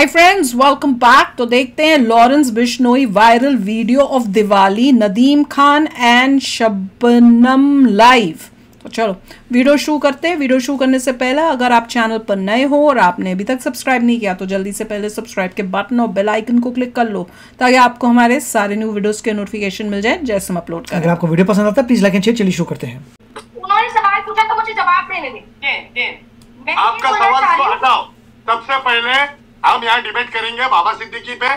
Hi friends welcome back तो देखते हैं Lawrence Bishnoi viral video of Diwali Nadeem Khan and Shabnam live तो चलो वीडियो शुरू करते हैं। वीडियो शुरू करने से पहले अगर आप चैनल पर नए हो और आपने अभी तक सब्सक्राइब नहीं किया तो जल्दी से पहले सब्सक्राइब के बटन और बेल आइकन को क्लिक कर लो ताकि आपको हमारे सारे न्यू वीडियोस के नोटिफिकेशन मिल जाए जैसे हम अपलोड करें। अगर आपको वीडियो पसंद आता है प्लीज़ लाइक एंड शेयर चलिए शुरू करते हैं। उन्होंने सवाल पूछा तो मुझे जवाब देने दें। आपका सवाल को हटाओ। सबसे पहले हम यहाँ डिबेट करेंगे बाबा सिद्दीकी पे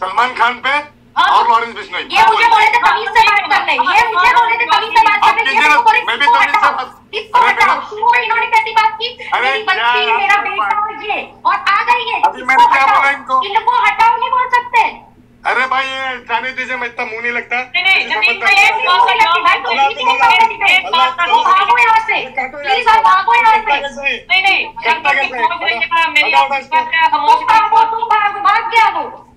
सलमान खान पे हाँ, और लॉरेंस बिश्नोई। ये मुझे बोले थे तमीज से बात करने ये मुझे बोले थे तमीज से बात करने ये ने- बोले मैं भी इसको तमीज से हटाओ बात- इसको अरे हटाओ मेरा- शुरू में इन्होंने कैसी बात की? मेरी बच्ची मेरा बेटा और ये और आ गई है अभी मैंने क्या बोला इनको? इनको हटाओ नहीं बोल सकते। अरे भाई ये जाने दीजिए मैं इतना मुँह नहीं लगता।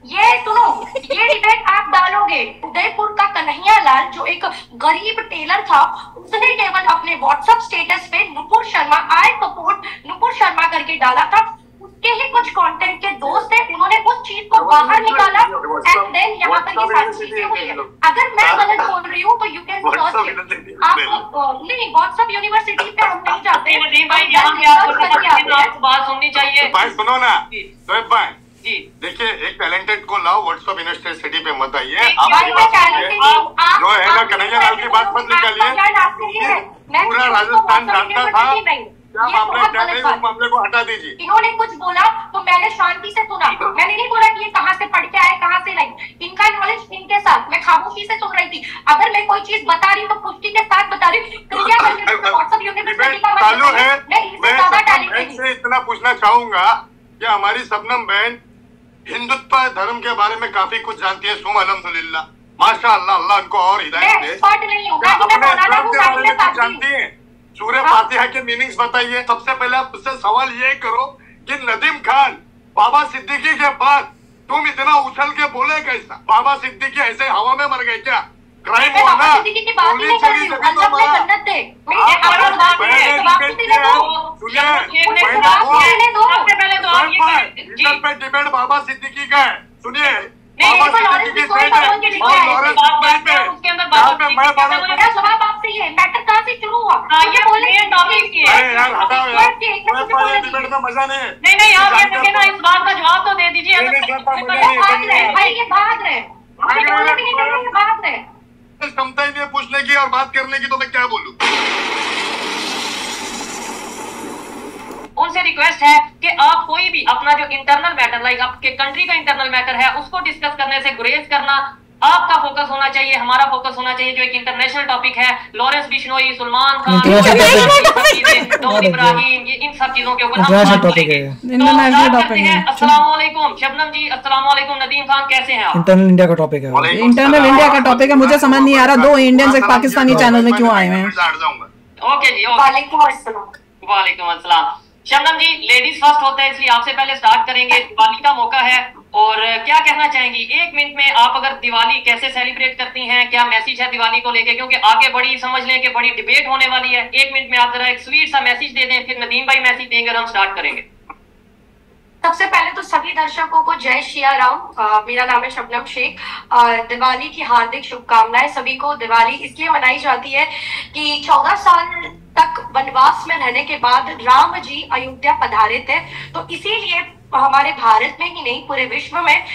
ये सुनो ये डिबेट आप डालोगे उदयपुर का कन्हैया लाल जो एक गरीब टेलर था उसने केवल अपने व्हाट्सएप स्टेटस पे नुपुर शर्मा आई सपोर्ट नुपुर शर्मा करके डाला था। उसके ही कुछ कंटेंट के दोस्त है उन्होंने उस चीज़ को बाहर निकाला एंड देन यहाँ पर ये सारी चीज़ें हुई है। अगर मैं गलत बोल रही हूँ तो यू कैन आप अ, नहीं व्हाट्सएप यूनिवर्सिटी पे हम नहीं जाते। हैं। बात सुननी चाहिए। भाई सुनो ना भाई जी। देखिए एक टैलेंटेड को लाओ व्हाट्सएप यूनिवर्सिटी पे मत आइए। आप हूँ। आप- जो है ना आप- कन्हैया लाल की बात मत आप- निकालिए। आप- आपके लिए है। मैं पूरा को राजस्थान जानता था। मामला को हटा दीजिए। इन्होंने कुछ बोला तो मैंने शांति से सुना। मैंने नहीं बोला कि ये कहाँ से पढ़ के आए कहाँ से नहीं। इनका नॉलेज इनके साथ। मैं खामोशी से सुन रही थी। अगर मैं कोई चीज़ बता रही हूँ तो पुष्टि के साथ बता रही हूँ। इतना पूछना चाहूँगा कि हमारी शबनम बहन हिंदुत्व धर्म के बारे में काफ़ी कुछ जानती है सुम अलहमदुल्ला माशा अल्लाह अल्लाह उनको और हिदायत दे। नहीं हूँ। अपने जानती है? सूर्य हाँ। फातिहा के मीनिंग्स बताइए। सबसे पहले आप उससे सवाल ये करो कि नदीम खान बाबा सिद्दीकी के बाद तुम इतना उछल के बोले कैसा? बाबा सिद्दीकी ऐसे हवा में मर गए क्या? क्राइम हुआ बाबा ना सिद्दीकी की बात ही नहीं गोली चली तभी तो मरा। पे डिबेट बाबा सिद्दीकी का है। सुनिए नहीं, बाबा सिद्दीकी पे मैं है, से शुरू हुआ। हाँ, ये टॉपिक अरे यार हटाओ यार। डिबेट में मज़ा नहीं नहीं नहीं आप ये जानते देखे ना इस बात का जवाब तो दे दीजिए। हैं। भाई ये भाग रहे हैं। भाग रहे क्षमता ही नहीं पूछने की और बात करने की तो मैं क्या बोलूँ? उनसे रिक्वेस्ट है कि आप कोई भी अपना जो इंटरनल मैटर लाइक आपके कंट्री का इंटरनल मैटर है उसको डिस्कस करने से गुरेज करना आपका फोकस होना चाहिए हमारा फोकस होना चाहिए जो एक इंटरनेशनल टॉपिक है लॉरेंस बिश्नोई सलमान खान इब्राहिम ये इन सब चीज़ों के ऊपर हम बात करेंगे। तो International बात topic करते अस्सलाम शबनम जी अस्सलाम नदीम खान कैसे हैं आप? इंटरनल इंडिया का टॉपिक है। इंटरनल इंडिया का टॉपिक है। मुझे समझ नहीं आ रहा दो इंडियंस एक पाकिस्तानी चैनल में क्यों आए हैं? ओके जी ओके वालेकुम अस्सलाम वालेकुम अस्सलाम शबनम जी लेडीज़ फ़र्स्ट होता है इसलिए आपसे पहले स्टार्ट करेंगे। दिवाली का मौका है। और क्या कहना चाहेंगी? एक मिनट में आप अगर दिवाली कैसे सेलिब्रेट करती हैं? क्या मैसेज है दिवाली को लेके? क्योंकि आगे बड़ी समझ लें कि बड़ी डिबेट होने वाली है। एक मिनट में आप जरा एक स्वीट सा मैसेज दे दें, फिर नदीम भाई मैसेज देंगे हम स्टार्ट करेंगे। सबसे पहले तो सभी दर्शकों को जय शिया राम। मेरा नाम है शबनम शेख। दिवाली की हार्दिक शुभकामनाएँ सभी को। दिवाली इसलिए मनाई जाती है कि चौदह साल तक वनवास में रहने के बाद राम जी अयोध्या पधारे थे। तो इसीलिए हमारे भारत में ही नहीं पूरे विश्व में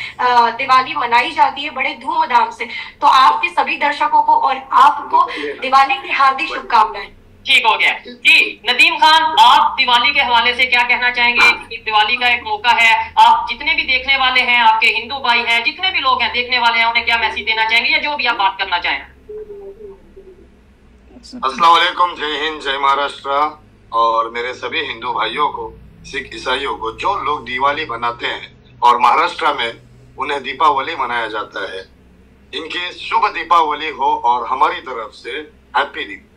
दिवाली मनाई जाती है बड़े धूमधाम से। तो आपके सभी दर्शकों को और आपको दिवाली की हार्दिक शुभकामनाएँ। ठीक हो गया। जी नदीम खान आप दिवाली के हवाले से क्या कहना चाहेंगे? कि दिवाली का एक मौका है। आप जितने भी देखने वाले हैं आपके हिंदू भाई हैं जितने भी लोग हैं देखने वाले हैं उन्हें क्या मैसेज देना चाहेंगे? या जो भी आप बात करना चाहें। अस्सलाम वालेकुम जय हिंद जय महाराष्ट्र। और मेरे सभी हिंदू भाइयों को सिख ईसाइयों को जो लोग दिवाली मनाते हैं और महाराष्ट्र में उन्हें दीपावली मनाया जाता है इनकी शुभ दीपावली हो और हमारी तरफ़ से हैप्पी दीपावली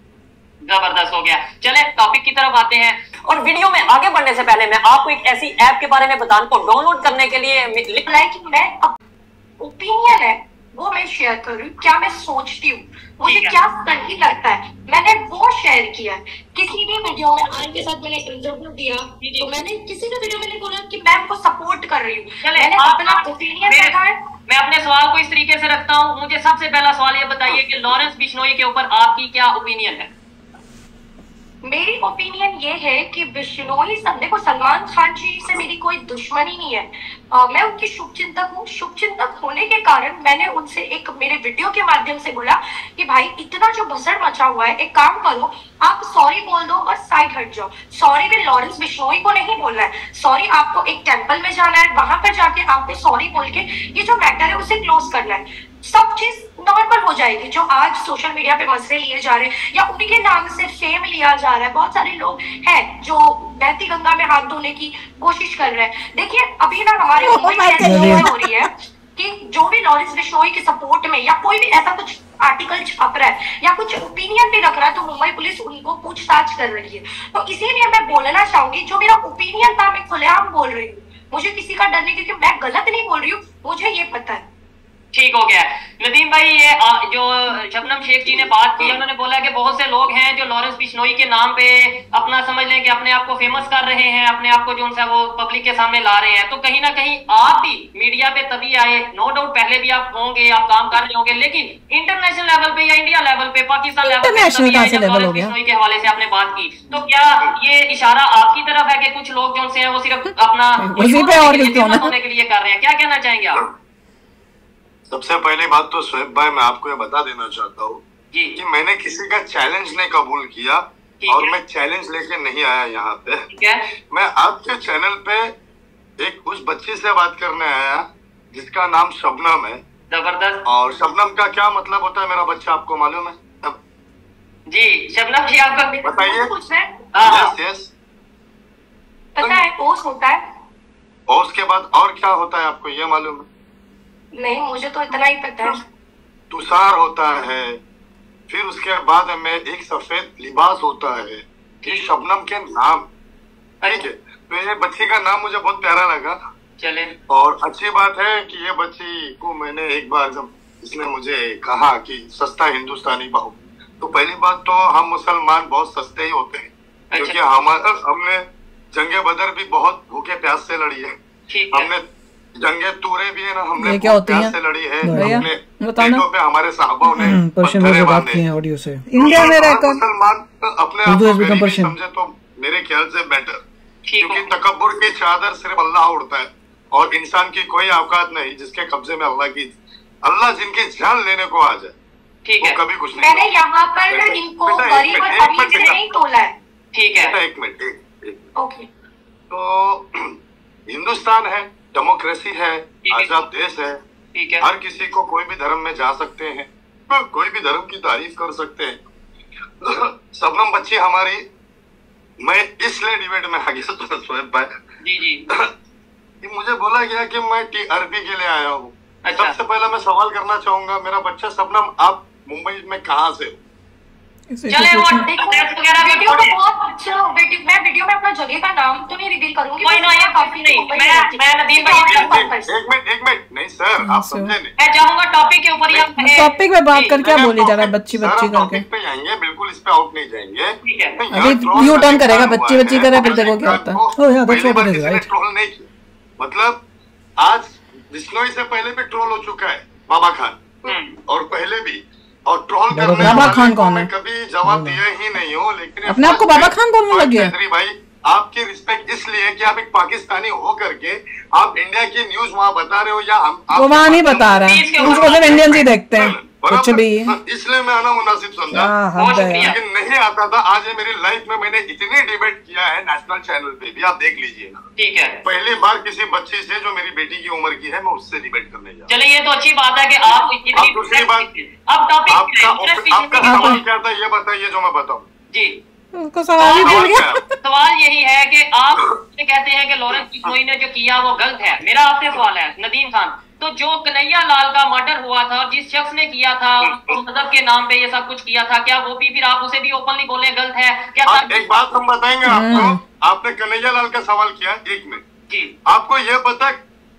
ज़बरदस्त हो गया। चले टॉपिक की तरफ़ आते हैं। और वीडियो में आगे बढ़ने से पहले मैं आपको एक ऐसी ऐप के बारे में बताऊँ को डाउनलोड करने के लिए लाइक मैं ओपिनियन है। वो मैं शेयर कर रही हूँ। क्या मैं सोचती हूँ? मुझे क्या सही लगता है? मैंने वो शेयर किया किसी भी वीडियो में आज के साथ मैंने इंटरव्यू दिया। तो मैंने किसी भी वीडियो में नहीं बोला कि मैं उनको सपोर्ट कर रही हूँ। मैंने अपना ओपिनियन रखा है। मैं अपने सवाल को इस तरीके से रखता हूँ। मुझे सबसे पहला सवाल ये बताइए कि लॉरेंस बिश्नोई के ऊपर आपकी क्या ओपिनियन है? मेरी ओपिनियन ये है कि बिश्नोई सब देखो सलमान खान जी से मेरी कोई दुश्मनी नहीं है। अ, मैं उनकी शुभचिंतक हूँ शुभचिंतक होने के कारण मैंने उनसे एक मेरे वीडियो के माध्यम से बोला कि भाई इतना जो भसड़ मचा हुआ है एक काम करो आप सॉरी बोल दो और साइड हट जाओ। सॉरी भी लॉरेंस बिश्नोई को नहीं बोलना है। सॉरी आपको एक टेंपल में जाना है वहाँ पर जाके आपको सॉरी बोल के ये जो मैटर है उसे क्लोज करना है। सब चीज़ नॉर्मल हो जाएगी जो आज सोशल मीडिया पे मसले लिए जा रहे हैं या उन्हीं के नाम से फेम लिया जा रहा है। बहुत सारे लोग हैं जो बहती गंगा में हाथ धोने की कोशिश कर रहे हैं। देखिए अभी ना हमारे. न्यूज़ हो रही है। कि जो भी लॉरेंस बिश्नोई के सपोर्ट में या कोई भी ऐसा कुछ आर्टिकल छप रहा है या कुछ ओपिनियन भी रख रहा है तो मुंबई पुलिस उनको पूछताछ कर रही है। तो इसीलिए मैं बोलना चाहूँगी, जो मेरा ओपिनियन था, मैं खुलेआम बोल रही हूँ। मुझे किसी का डर नहीं, क्योंकि मैं गलत नहीं बोल रही हूँ, मुझे ये पता है। ठीक हो गया नदीम भाई ये जो शबनम शेख जी ने बात की उन्होंने बोला कि बहुत से लोग हैं जो लॉरेंस बिश्नोई के नाम पे अपना समझ लें कि अपने आप को फ़ेमस कर रहे हैं अपने आप को जो उनसे वो पब्लिक के सामने ला रहे हैं। तो कहीं ना कहीं आप भी मीडिया पे तभी आए। नो डाउट पहले भी आप होंगे आप काम कर रहे होंगे लेकिन इंटरनेशनल लेवल पे या इंडिया लेवल पे पाकिस्तान लेवल पे लॉरेंस बिश्नोई के हवाले से आपने बात की। तो क्या ये इशारा आपकी तरफ़ है कि कुछ लोग जो उनसे हैं वो सिर्फ़ अपना? होने के लिए कर रहे हैं? क्या कहना चाहेंगे आप? सबसे पहली बात तो शोएब भाई मैं आपको ये बता देना चाहता हूँ कि मैंने किसी का चैलेंज नहीं कबूल किया और मैं चैलेंज लेके नहीं आया यहाँ पे। मैं आपके चैनल पे एक उस बच्ची से बात करने आया जिसका नाम शबनम है। ज़बरदस्त। और शबनम का क्या मतलब होता है मेरा बच्चा आपको मालूम है? अब जी शबनम जी आपका बताइए। है? हाँ, हाँ। यस यस पता है ओस होता है। और उसके बाद और क्या होता है आपको ये मालूम है? नहीं मुझे तो इतना ही पता है। तुषार होता है फिर उसके बाद में एक सफ़ेद लिबास होता है ये शबनम के नाम। ठीक है तो ये बच्ची का नाम मुझे बहुत प्यारा लगा चले। और अच्छी बात है कि ये बच्ची को मैंने एक बार जब इसने मुझे कहा कि सस्ता हिंदुस्तानी पाओ तो पहली बात तो हम मुसलमान बहुत सस्ते ही होते हैं अच्छा। क्योंकि हमारा हमने जंगे बदर भी बहुत भूखे प्यास से लड़ी है। हमने जंगे तूरे भी है ना हमने ये क्या होती हैं? से लड़ी है। भैया, अपने बताओ पे हमारे साहबों ने पर्शियन में बात की है ऑडियो से। इंडिया में मुसलमान- रहकर मुसलमान अपने आप को. समझे तो मेरे ख्याल से बेटर क्योंकि तकबर की चादर सिर्फ़ अल्लाह उड़ता है और इंसान की कोई औकात नहीं जिसके कब्जे में अल्लाह की अल्लाह जिनकी जान लेने को आ जाए ठीक है। कभी कुछ नहीं मैंने यहाँ पर इनको गरीब और मिनट, अमीर से नहीं तोला है। ठीक है। एक मिनट एक ओके। तो हिंदुस्तान है डेमोक्रेसी है। आज़ाद देश है। ठीक है। हर किसी को कोई भी धर्म में जा सकते हैं। कोई भी धर्म की तारीफ़ कर सकते हैं। सबनम बच्ची हमारी मैं इसलिए डिबेट में आ गया तो शोएब भाई। जी जी। कि मुझे बोला गया कि मैं टी अरबी के लिए आया हूँ। अच्छा। सबसे पहले मैं सवाल करना चाहूँगा मेरा बच्चा सबनम आप मुंबई में कहाँ से हो? चले वो देखो वगैरह वीडियो में बहुत अच्छा वीडियो मैं वीडियो में अपना जगह का नाम तो नहीं रिवील करूँगी कोई ना, ये काफ़ी नहीं, मैं- में रहती। मैं नदीम भाई के और एक मिनट एक मिनट नहीं सर आप समझे नहीं। मैं चाहूँगा टॉपिक के ऊपर ही हम टॉपिक पे बात जी, कर क्या नहीं, बोली जा रहा है बच्ची बच्ची हम करके? पे जाएँगे बिल्कुल इस पे आउट नहीं जाएँगे। ठीक है। नहीं, अभी यहाँ troll करेगा, बच्ची बच्ची करे, फिर देखो क्या होता है। troll नहीं मतलब आज बिश्नोई से पहले भी ट्रोल हो चुका है बाबा खान। हम्म। और पहले भी। और ट्रोल करने बाबा खान कौन है? कभी जवाब दिया ही नहीं हो लेकिन अपने आपको बाबा खान बोलने लग गया? भाई आपकी रिस्पेक्ट इसलिए कि आप एक पाकिस्तानी हो करके आप इंडिया की न्यूज़ वहाँ बता रहे हो या हम वहाँ नहीं बता रहे हैं इंडियन ही देखते हैं? कुछ भी हाँ, इसलिए मैं आना मुनासिब समझा। है। लेकिन नहीं आता था आज मेरी लाइफ में मैंने इतनी डिबेट किया है नेशनल चैनल पे भी आप देख लीजिए। ठीक है। पहली बार किसी बच्ची से जो मेरी बेटी की उम्र की है मैं उससे डिबेट करने जा चलिए ये तो अच्छी बात है कि आप इतनी दूसरी बात- अब टॉपिक आपका हाँ, सवाल तो- क्या था ये बताइए जो मैं बताऊँ। जी। उसको सवाल ही भूल गया। सवाल यही है कि आप कहते हैं कि लॉरेंस बिश्नोई ने जो किया वो गलत है। मेरा आपसे सवाल है नदीम खान तो जो कन्हैया लाल का मर्डर हुआ था और जिस शख्स ने किया था मज़हब के नाम पे ये सब कुछ किया था क्या वो भी फिर आप उसे भी ओपनली बोले गलत है क्या आप एक बात हम बताएँगे हम्म। आपको आपने कन्हैया लाल का सवाल किया एक मिनट जी आपको ये पता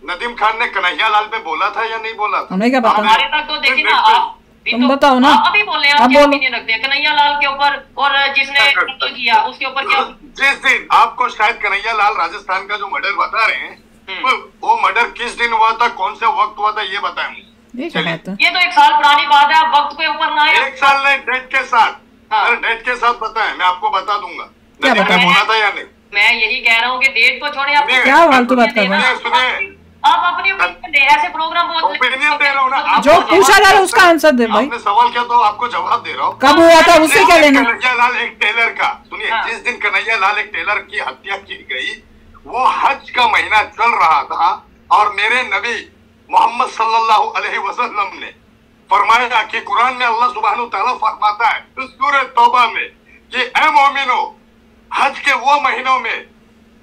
नदीम खान ने कन्हैया लाल पे बोला था या नहीं बोला था हमें क्या पता? हमारे तक तो देखिए ना आप भी तुम तो- बताओ ना। आप अभी बोले आप क्या ओपिनियन रखते हैं कन्हैया लाल के ऊपर और जिसने किया उसके ऊपर क्या जिस दिन आपको शायद कन्हैया लाल राजस्थान का जो मर्डर बता रहे हैं। वो- वो मर्डर किस दिन हुआ था कौन से वक्त हुआ था ये बताएँ मुझे। ये है ये तो एक साल पुरानी बात है आप वक्त के ऊपर ना आए। एक साल नहीं डेट के साथ। हाँ। अरे डेट के साथ बताएँ मैं आपको बता दूँगा। क्या नदीम ने बोला था या नहीं? मैं यही कह रहा हूँ कि डेट को छोड़े आप क्या फालतू बात कर रहे हैं? सुनिए, आप अपनी ऐसे प्रोग्राम बहुत ओपिनियन दे रहा हूँ ना जो पूछा जा रहा है उसका आंसर दे भाई। आपने सवाल किया तो आपको जवाब दे रहा हूँ। कब हुआ था उससे क्या लेना। कन्हैया लाल एक टेलर का। सुनिए हाँ। जिस दिन कन्हैया लाल एक टेलर की हत्या की गई वो हज का महीना चल रहा था और मेरे नबी मोहम्मद सल्लल्लाहु अलैहि वसल्लम ने फरमाया कि कुरान में अल्लाह सुबहानु तआला फरमाता है इस सूरह तौबा में कि ए मोमिनो हज के वो महीनों में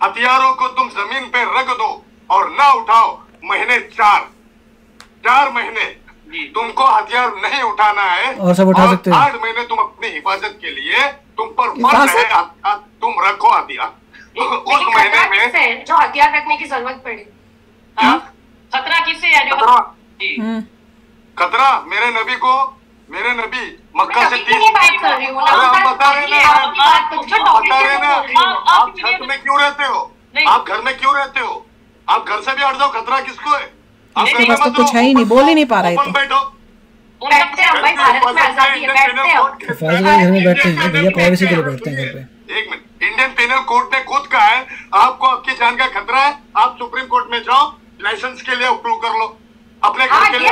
हथियारों को तुम ज़मीन पे रख दो और ना उठाओ महीने चार। चार महीने तुमको हथियार नहीं उठाना है और सब उठा सकते हो। आठ महीने तुम अपनी हिफाजत के लिए तुम पर फ़र्ज़ है तुम रखो हथियार। उस महीने खतरा में जो हथियार रखने की ज़रूरत पड़ी। खतरा किससे है जो खतरा। हम्म। खतरा मेरे नबी को मेरे नबी मक्का से नहीं बात कर रही हूँ आप बता रहे है, ना आपकी आप बता रहे ना हूँ। आप- छत में क्यों रहते हो? आप घर में क्यों रहते हो? आप घर से भी हट जाओ खतरा किसको है? आप इसके घर में पास तो कुछ है ही नहीं, बोल ही नहीं पा रहे है तो। बैठो। बैठते हैं भाई भारत में आज़ादी है बैठते हैं। हम। घर में बैठते हैं भैया प्राइवेसी के लिए बैठते हैं घर पे। एक मिनट। इंडियन पेनल कोर्ट ने खुद कहा है आपको आपकी जान का खतरा है आप सुप्रीम कोर्ट में जाओ लाइसेंस के लिए अप्रूव कर लो। अपने घर हाँ के लिए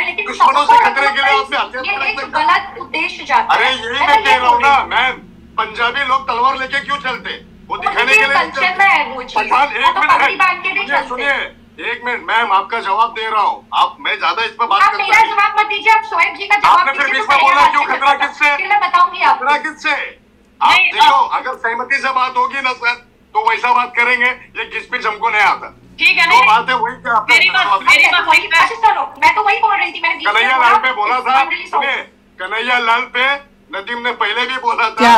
लेकिन दुश्मनों से खतरे के लिए आपने लगता हथियार है ये रख एक रखा है। गलत उद्देश्य जाता अरे यही मैं तो कह रहा हूँ ना रही हूँ। मैं पंजाबी लोग तलवार लेके क्यों चलते? वो दिखाने के लिए पठान एक तो मिनट। सुनिए, एक मिनट मैम आपका जवाब दे रहा हूँ। आप मैं ज़्यादा इस पर बात आप मेरा जवाब मत दीजिए आप शोएब जी का जवाब आपने फिर बीच तो में बोला क्यों खतरा किससे? मैं बताऊँगी आपको। खतरा किससे? आप देखो अगर सहमति से बात होगी ना सर तो वैसा बात करेंगे ये घिसपिच हमको नहीं आता। ठीक है नहीं बात है वही मेरी बात- मेरी मैं तो वही अच्छा सुनो मैं तो वही बोल रही थी मैंने कन्हैया लाल पे बोला था। कन्हैया लाल पे नदीम ने पहले भी बोला था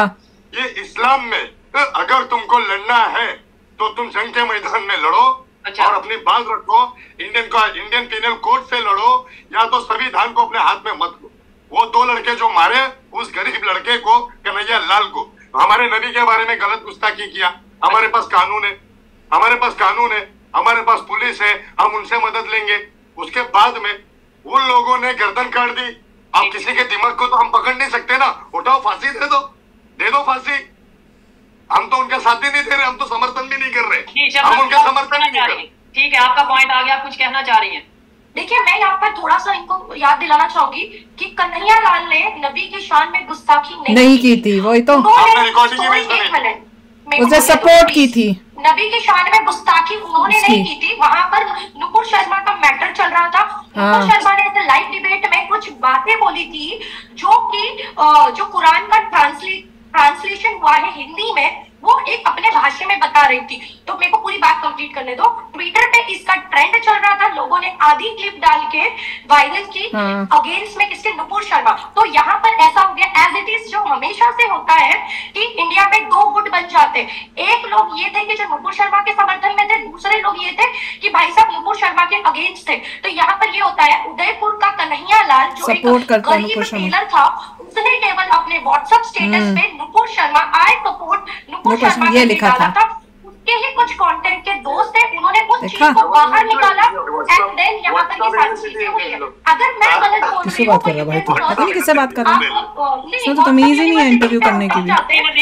ये इस्लाम में अगर तुमको लड़ना है तो तुम जंग के मैदान में लड़ो अच्छा। और अपनी बात रखो इंडियन का इंडियन पिनल कोड से लड़ो या तो सभी संविधान को अपने हाथ में मत लो। वो दो लड़के जो मारे उस गरीब लड़के को कन्हैया लाल को। हमारे नबी के बारे में गलत गुस्ताखी किया। हमारे पास कानून है। हमारे पास कानून है। हमारे पास पुलिस है। हम उनसे मदद लेंगे। उसके बाद में उन लोगों ने गर्दन काट दी। अब किसी के दिमाग को तो हम पकड़ नहीं सकते ना। उठाओ फांसी दे दो। दे दो फांसी। हम तो उनका साथ ही नहीं दे रहे हम तो समर्थन भी नहीं कर रहे। हम उनका समर्थन ही नहीं कर हैं। ठीक है आपका पॉइंट आ गया आप कुछ कहना चाह रही हैं। देखिए मैं यहाँ पर थोड़ा सा इनको याद दिलाना चाहूँगी कि कन्हैया लाल ने नबी की शान में गुस्ताखी नहीं, नहीं की थी वही तो उसे please। की थी। नबी की शान में गुस्ताखी उन्होंने नहीं की थी वहाँ पर नुपुर शर्मा का मैटर चल रहा था नुपुर हाँ। शर्मा ने ऐसे लाइव डिबेट में कुछ बातें बोली थी जो कि जो कुरान का ट्रांसलेट ट्रांसलेशन हुआ है हिंदी में वो एक अपने भाषा में बता रही थी। तो मेरे को पूरी बात कंप्लीट करने दो। ट्विटर पे इसका ट्रेंड चल रहा था। लोगों ने आधी क्लिप डाल के वायरल की हाँ। अगेंस्ट में किसके? नुपुर शर्मा। तो यहाँ पर ऐसा हो गया। एज इट इज़ जो हमेशा से होता है कि इंडिया में दो गुट बन जाते एक लोग ये थे कि जो नुपुर शर्मा के समर्थन में थे दूसरे लोग ये थे कि भाई साहब नुपुर शर्मा के अगेंस्ट थे। तो यहाँ पर ये होता है उदयपुर का कन्हैया लाल जो एक गरीब टेलर था उसने केवल अपने व्हाट्सएप स्टेटस हम्म। पे नुपुर शर्मा आई सपोर्ट नुपुर शर्मा ये लिखा था। उसके ही कुछ कंटेंट के दोस्त है उन्होंने उस चीज़ को बाहर निकाला। एंड देन यहाँ पर ये सारी चीज़ें हुई है। अगर मैं गलत बोल रही हूँ बात कर रहा है भाई तू? पता नहीं किससे बात कर रहा है। इसमें तो तमीज ही नहीं है इंटरव्यू करने की भी।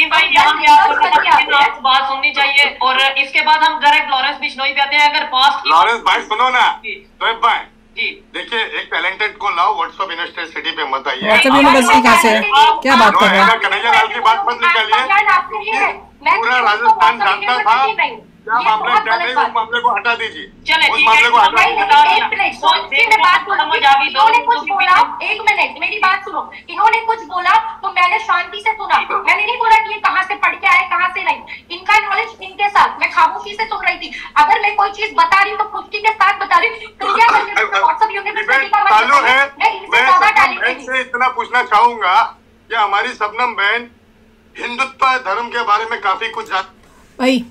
भाई आपको आपको बात सुननी चाहिए। और इसके बाद हम डायरेक्ट लॉरेंस बिश्नोई पे आते हैं। अगर पास्ट की लॉरेंस भाई सुनो ना। तो भाई देखिए एक टैलेंटेड को लाओ व्हाट्सएप यूनिवर्सिटी सिटी पे मत आइए। व्हाट्सएप यूनिवर्सिटी कहाँ से? क्या बात कर रहा है? कन्हैया लाल की बात मत निकालिए पूरा राजस्थान जानता था क्या मामला क्या नहीं उस मामले को हटा दीजिए। चले, उस मामले को हटा दीजिए। एक मिनट, सोचिए, बात इन्होंने कुछ बोला एक मिनट मेरी बात सुनो। इन्होंने कुछ बोला तो मैंने शांति से सुना। मैंने नहीं बोला कि ये कहाँ से पढ़ के आए कहाँ से नहीं। इनका नॉलेज इनके साथ। मैं खामोशी से सुन रही थी। अगर मैं कोई चीज़ बता रही हूँ तो पुष्टि के साथ बता रही हूँ। कृपया करके व्हाट्सएप यूनिवर्सिटी का इतना पूछना चाहूँगा कि हमारी सबनम बहन हिंदुत्व धर्म के बारे में काफ़ी कुछ जान भाई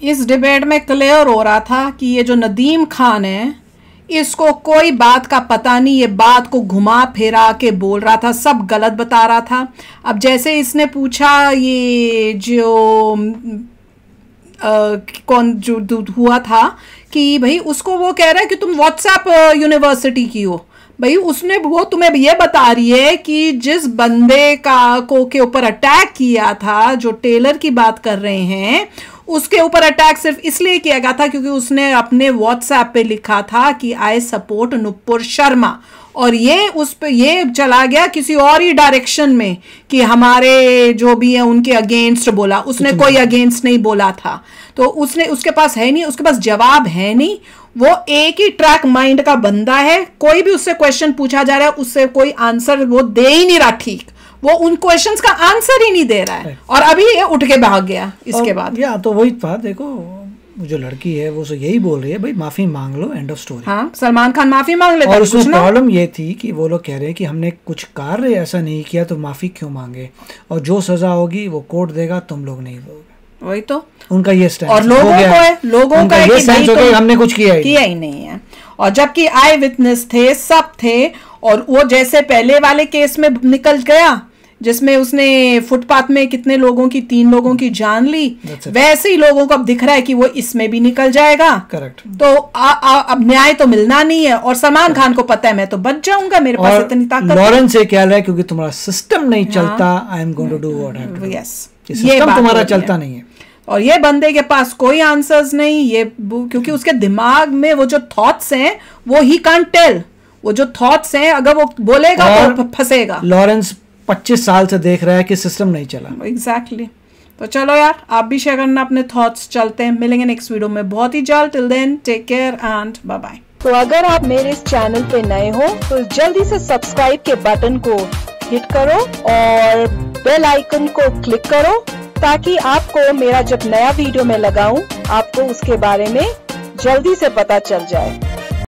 इस डिबेट में क्लियर हो रहा था कि ये जो नदीम खान है इसको कोई बात का पता नहीं ये बात को घुमा फिरा के बोल रहा था सब गलत बता रहा था। अब जैसे इसने पूछा ये जो अ, कौन जो हुआ था कि भाई उसको वो कह रहा है कि तुम व्हाट्सएप यूनिवर्सिटी की हो। भाई उसने वो तुम्हें ये बता रही है कि जिस बंदे का को के ऊपर अटैक किया था जो टेलर की बात कर रहे हैं उसके ऊपर अटैक सिर्फ़ इसलिए किया गया था क्योंकि उसने अपने व्हाट्सएप पे लिखा था कि आई सपोर्ट नुपुर शर्मा और ये उस पर ये चला गया किसी और ही डायरेक्शन में कि हमारे जो भी है उनके अगेंस्ट बोला। उसने कोई अगेंस्ट नहीं बोला था। तो उसने उसके पास है नहीं उसके पास जवाब है नहीं। वो एक ही ट्रैक माइंड का बंदा है। कोई भी उससे क्वेश्चन पूछा जा रहा है उससे कोई आंसर वो दे ही नहीं रहा ठीक। वो उन क्वेश्चन का आंसर ही नहीं दे रहा है। और अभी ये उठ के भाग गया इसके बाद। या तो वही था देखो जो लड़की है वो तो यही बोल रही है भाई माफ़ी मांग लो एंड ऑफ़ स्टोरी हाँ सलमान खान माफ़ी मांग लेता और उसमें प्रॉब्लम ये थी कि वो लोग कह रहे हैं कि हमने कुछ कार्य ऐसा नहीं किया तो माफ़ी क्यों मांगे? और जो सजा होगी वो कोर्ट देगा तुम लोग नहीं दोगे। वही तो। उनका ये स्टैंड और लोगों को है लोगों का ये तुम- कि हमने कुछ किया ही किया ही नहीं है। और जबकि आई विटनेस थे सब थे और वो जैसे पहले वाले केस में निकल गया जिसमें उसने फुटपाथ में कितने लोगों की तीन लोगों की जान ली। वैसे ही लोगों को अब दिख रहा है कि वो इसमें भी निकल जाएगा। करेक्ट तो आ, आ, अब न्याय तो मिलना नहीं है और सलमान खान को पता है मैं तो बच जाऊँगा मेरे पास इतनी ताकत लॉरेंस से क्या है क्योंकि तुम्हारा सिस्टम नहीं चलता I am going to do what yes system तुम्हारा चलता नहीं है। और ये बंदे के पास कोई आंसर्स नहीं ये क्योंकि उसके दिमाग में वो जो थॉट्स हैं वो ही कांट टेल वो जो थॉट्स हैं अगर वो बोलेगा तो फंसेगा। लॉरेंस 25 साल से देख रहा है कि सिस्टम नहीं चला। एग्जैक्टली तो चलो यार आप भी शेयर करना अपने थॉट्स चलते हैं मिलेंगे नेक्स्ट वीडियो में। बहुत ही जल्द till then take care and bye bye तो अगर आप मेरे इस चैनल पे नए हो तो जल्दी से सब्सक्राइब के बटन को हिट करो और बेल आइकन को क्लिक करो ताकि आपको मेरा जब नया वीडियो मैं लगाऊँ आपको उसके बारे में जल्दी से पता चल जाए।